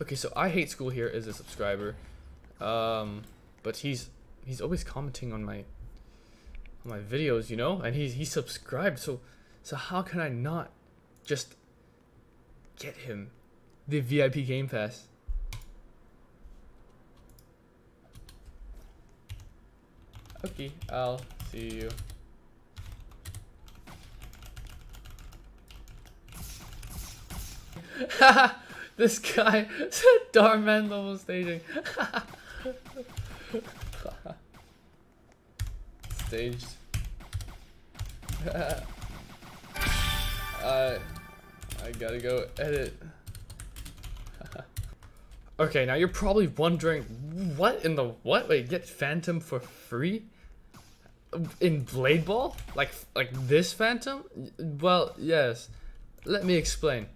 Okay, so I hate school here is a subscriber, um, but he's he's always commenting on my on my videos, you know, and he's he's subscribed. So so how can I not just get him the VIP Game Pass? Okay, I'll see you. this guy said Darman level staging. Staged. uh, I gotta go edit. okay, now you're probably wondering, what in the what? Wait, get Phantom for free? In Blade Ball? Like, like this Phantom? Well, yes. Let me explain.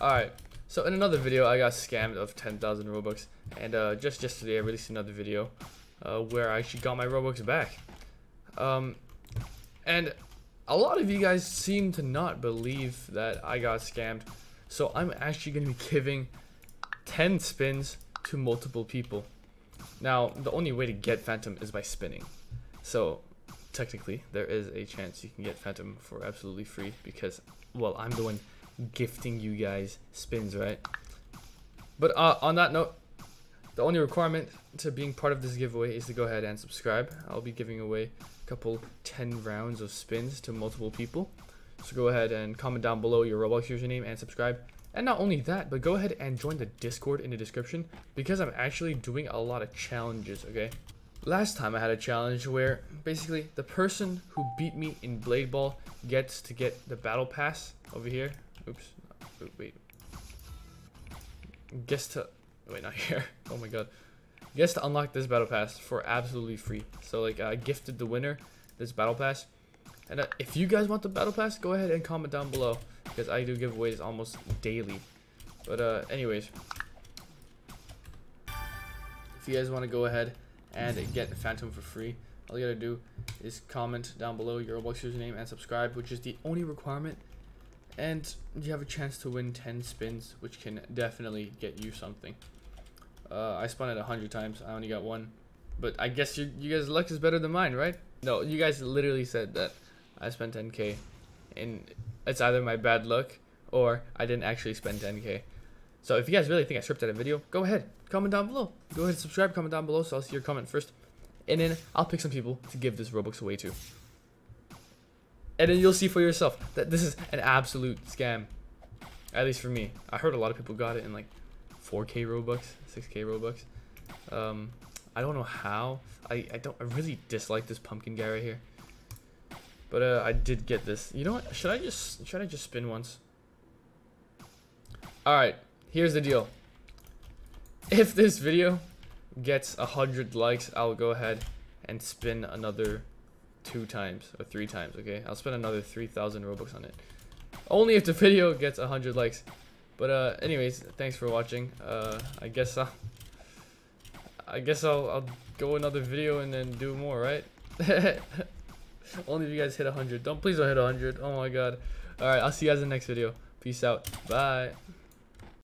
Alright, so in another video, I got scammed of 10,000 Robux. And uh, just yesterday, I released another video uh, where I actually got my Robux back. Um, and a lot of you guys seem to not believe that I got scammed. So I'm actually going to be giving 10 spins to multiple people. Now, the only way to get Phantom is by spinning. So, technically, there is a chance you can get Phantom for absolutely free because, well, I'm the one gifting you guys spins, right? But uh, on that note, the only requirement to being part of this giveaway is to go ahead and subscribe. I'll be giving away a couple 10 rounds of spins to multiple people. So go ahead and comment down below your Roblox username and subscribe. And not only that, but go ahead and join the Discord in the description because I'm actually doing a lot of challenges, okay? Last time I had a challenge where basically the person who beat me in Blade Ball gets to get the battle pass over here. Oops. Wait. Guess to wait not here. Oh my god. Guess to unlock this battle pass for absolutely free. So like I gifted the winner this battle pass. And uh, if you guys want the battle pass, go ahead and comment down below because I do giveaways almost daily. But uh anyways, if you guys want to go ahead and get Phantom for free, all you gotta do is comment down below your Roblox username and subscribe, which is the only requirement. And you have a chance to win 10 spins, which can definitely get you something. Uh, I spun it 100 times, I only got one. But I guess you, you guys' luck is better than mine, right? No, you guys literally said that I spent 10k. And it's either my bad luck or I didn't actually spend 10k. So if you guys really think I scripted a video, go ahead, comment down below. Go ahead and subscribe, comment down below so I'll see your comment first. And then I'll pick some people to give this Robux away to. And then you'll see for yourself that this is an absolute scam. At least for me. I heard a lot of people got it in like 4k Robux, 6k Robux. Um, I don't know how. I, I don't I really dislike this pumpkin guy right here. But uh, I did get this. You know what? Should I just should I just spin once? Alright, here's the deal. If this video gets a hundred likes, I'll go ahead and spin another two times or three times, okay? I'll spend another 3,000 Robux on it. Only if the video gets 100 likes. But uh, anyways, thanks for watching. Uh, I guess I'll, I guess I'll, I'll go another video and then do more, right? Only if you guys hit 100. Don't please don't hit 100. Oh my god. All right, I'll see you guys in the next video. Peace out. Bye.